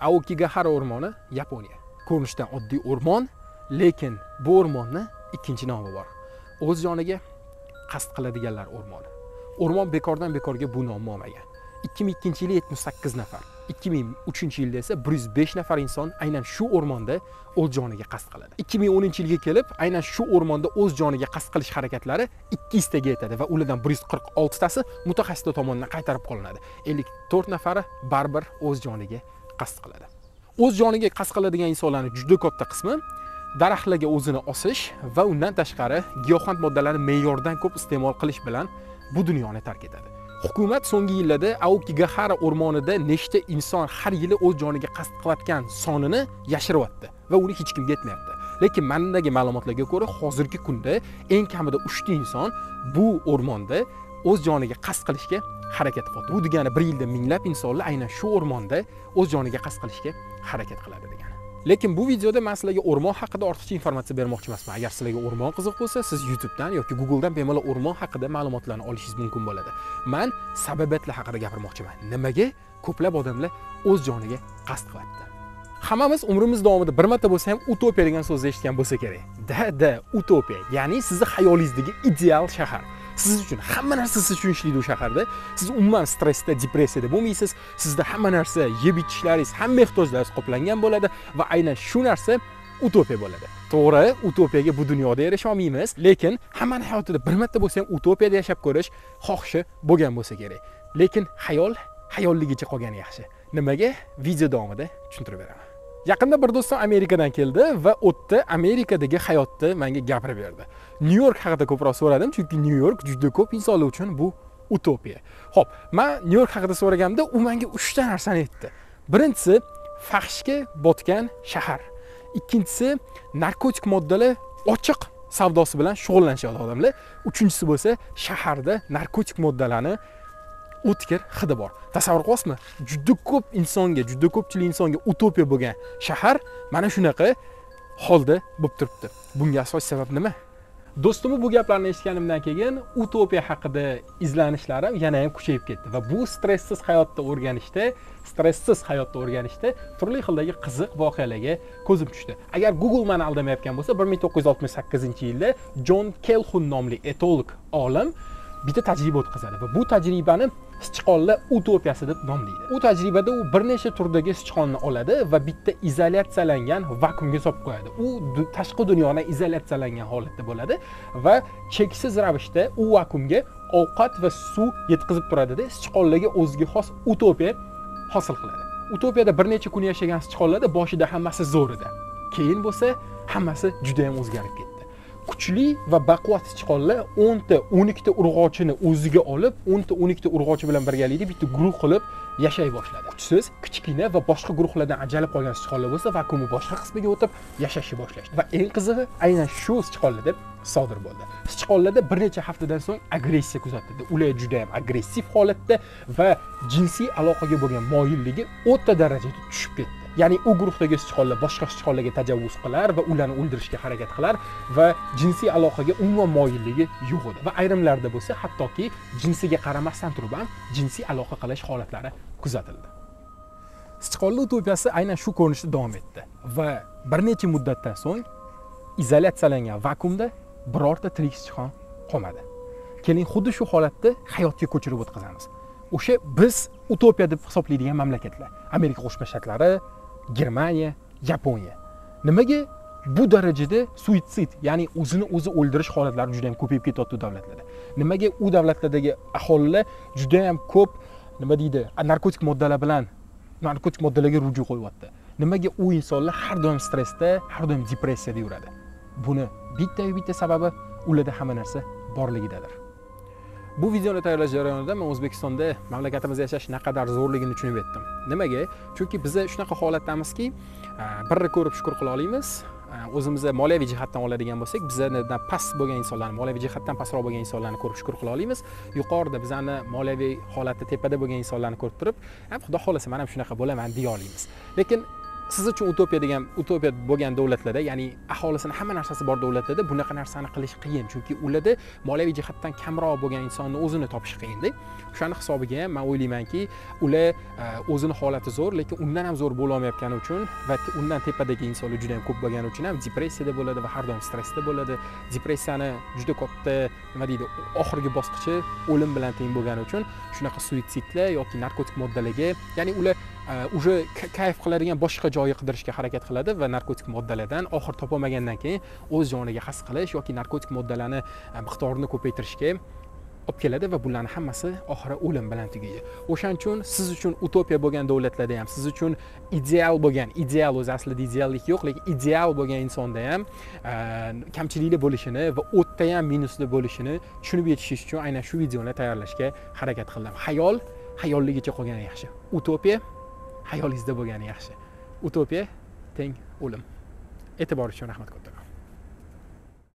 aokigahara o'rmoni yaponiya. Ko'rinishdan oddiy o'rmon lekin bu o'rmonni ikkinchi nomi bor. O'z joniga qasd qiladiganlar o'rmoni. O'rmon bekordan bekorga bu nomni olmagan 2002 yili 78 nafar 2003 yilda esa 105 nafar inson aynan shu o'rmonda o'z joniga qasd qiladi. 2010 yilga kelib aynan shu o'rmonda o'z joniga qasd qilish harakatlari ikki yuztaga yetadi va ulardan bir yuz qirq oltitasi mutaxassislar tomonidan qaytarib qolinadi. 54 nafari baribir o'z joniga qasd qiladi. O'z joniga qasd qiladigan insonlarning juda katta qismi daraxtlarga o'zini osish va undan tashqari giyohvand moddalarni me'yordan ko'p iste'mol qilish bilan bu dunyoni tark etadi. Hukumat so'nggi yillarda aokigahara o'rmonida nechta inson har yili o'z joniga qasd qilayotgan sonini yashiryapti va uni hech kimga aytmayapti. Lekin mandagi ma'lumotlarga ko'ra hozirgi kunda eng kamida uchta inson bu o'rmonda o'z joniga qasd qilishga harakat qilyapti bu degani bir yilda minglab insonlar aynan shu o'rmonda o'z joniga qasd qilishga harakat qiladi degani. Lekin bu videoda man sizlarga o'rmon haqida ortiqcha informatsiya bermoqchi emasman. Agar sizlarga o'rmon qiziq bo'lsa siz youtubedan yoki googledan bemalol o'rmon haqida ma'lumotlarni olishingiz mumkin bo'ladi. Man sababiyatlar haqida gapirmoqchiman. Nimaga ko'plab odamlar o'z joniga qasd qilyapti? Hammamiz umrimiz davomida bir marta bo'lsa ham utopiya degan so'zni eshitgan bo'lsa kerak. Da da utopiya ya'ni sizni xayolingizdagi ideal shahar. Siz uchun hamma narsa siz uchun ishlaydi u shaharda. Siz umuman stressda depressiyada bo'lmaysiz. Sizda hamma narsa yeb ichishlaringiz hamma ehtiyojlaringiz qoplangan bo'ladi va aynan shu narsa utopiya bo'ladi. To'g'ri utopiyaga bu dunyoda erisha olmaymiz lekin hammani hayotida bir marta bo'lsa ham utopiyada yashab ko'rish xohishi bo'lgan bo'lsa kerak. Lekin hayol hayolligicha qolgani yaxshi. Nimaga? Video davomida tushuntirib beraman. Yaqinda bir do'stim amerikadan keldi va u yerda amerikadagi hayotni menga gapirib berdi. Nyu york haqida ko'proq so'radim chunki nyu york juda ko'p insonlar uchun bu utopiya. Ho'p man nyu york haqida so'raganimda u menga uchta narsani aytdi. Birinchisi fahshga botgan shahar. Ikkinchisi narkotik moddalar ochiq savdosi bilan shug'ullanishadi odamlar uchinchisi bo'lsa shaharda narkotik moddalarni o'tkir hidi bor. Tasavvur qilyapsizmi juda ko'p insonga juda ko'pchilik insonga utopiya bo'lgan shahar mana shunaqa holda bo'lib turibdi. Bunga asosiy sabab nima? Do'stimni bu gaplarni eshitganimdan keyin utopiya haqida izlanishlarim yana ham kuchayib ketdi va bu stresssiz hayotda o'rganishda stresssiz hayotda o'rganishda turli xildagi qiziq voqealarga ko'zim tushdi. Agar google mani aldamayotgan bo'lsa bir ming to'qqiz yuz oltmish sakkizinchi yilda jon kelxun nomli etolog olim bitta tajriba o'tkazadi va bu tajribani sichqonlar utopiyasi deb nomlaydi. U tajribada u bir necha turdagi sichqonni oladi va bitta izolyatsiyalangan vakuumga solib qo'yadi. U tashqi dunyodan izolyatsiyalangan holatda bo'ladi va cheksiz ravishda u vakuumga ovqat va suv yetkazib turadida sichqonlarga o'ziga xos utopiya hosil qiladi. Utopiyada bir necha kun yashagan sichqonlarda boshida hammasi zo'r edi keyin bo'lsa hammasi juda ham o'zgarib ketdi. Kuchli va baquvvat sichqonlar o'nta o'n ikkita urg'ochini o'ziga olib o'nta o'n ikkita urg'ochi bilan birgalikda bitta guruh qilib yashay boshladi. Kuchsiz kichkina va boshqa guruhlardan ajralib qolgan sichqonlar bo'lsa vakuumni boshqa qismiga o'tib yashashni boshlashdi. Va eng qizig'i aynan shu sichqonlarda sodir bo'ldi. Sichqonlarda bir necha haftadan so'ng agressiya kuzatildi ular juda ham agressiv holatda va jinsiy aloqaga bo'lgan moyilligi o'ta darajada tushib ketdi. Ya'ni u guruhdagi sichqonlar boshqa sichqonlarga tajovuz qilar va ularni o'ldirishga harakat qilar va jinsiy aloqaga umuman moyilligi yo'q edi. Va ayrimlarda bo'lsa hattoki jinsiga qaramasdan turib ham jinsiy aloqa qilish holatlari kuzatildi. Sichqonlar utopiyasi aynan shu ko'rinishda davom etdi va bir necha muddatdan so'ng izolyatsiyalangan vakuumda birorta tirik sichqon qolmadi. Keling xuddi shu holatni hayotga ko'chirib o'tkazamiz o'sha biz utopiya deb hisoblaydigan mamlakatlar amerika qo'shma shtatlari germaniya yaponiya. Nimaga bu darajada suitsid ya'ni o'zini o'zi o'ldirish holatlari juda yam ko'payib ketyapti u davlatlarda. Nimaga u davlatlardagi aholilar juda yam ko'p nima deydi narkotik moddalar bilan narkotik moddalarga ruju qo'yyapti nimaga u insonlar har doim stressda har doim depressiyada yuradi? Buni bittayu bitta sababi ularda hamma narsa borligidadir. Bu videoni tayyorlash jarayonida men o'zbekistonda mamlakatimizda yashash naqadar zo'rligini tushunib yetdim. Nimaga? Chunki biza shunaqa holatdamizki e, birni ko'rib shukur qila olamiz e, o'zimizni moliyaviy jihatdan oladigan bo'lsak bizani past bo'lgan insonlarni moliyaviy jihatdan pastroq bo'lgan insonlarni ko'rib shukur qila olamiz yuqorida bizani moliyaviy holati tepada bo'lgan insonlarni ko'rib turib xudo xohlasa man ham shunaqa bo'laman deya olamiz lekin siz uchun utopiya degan utopiya bo'lgan davlatlarda ya'ni aholisini hamma narsasi bor davlatlarda bunaqa narsani qilish qiyin. Chunki ularda moliyaviy jihatdan kamroq bo'lgan insonni o'zini topish qiyinda o'shani hisobiga ham man o'ylaymanki ular e, o'zini holati zo'r lekin undan ham zo'r bo'lolmayotgani uchun va undan tepadagi insonlar juda yam ko'p bo'lgani uchun ham depressiyada bo'ladi va har doim stressda bo'ladi. Depressiyani juda katta nima deydi oxirgi bosqichi o'lim bilan teng bo'lgani uchun shunaqa suitsidlar yoki narkotik moddalarga ya'ni ular Э, уже kayf qiladigan boshqa joyi qidirishga harakat qiladi va narkotik moddalardan oxir topolmagandan keyin o'z joniga qasd qilish yoki narkotik moddalarni e, miqdorini ko'paytirishga olib keladi va bularni hammasi oxiri o'lim bilan tugaydi. O'shaning uchun siz uchun utopiya bo'lgan davlatlarda ham siz uchun ideal bo'lgan ideal o'zi aslida ideallik yo'q lekin ideal bo'lgan insonda ham e, kamchiliklar bo'lishini va o'tda ham minusda bo'lishini tushunib yetishish uchun aynan shu videoni tayyorlashga harakat qildim. Hayol hayolligicha qolgani yaxshi. Utopiya hayolingizda bo'lgani yaxshi. Utopiya teng o'lim. E'tibor uchun rahmat kattakon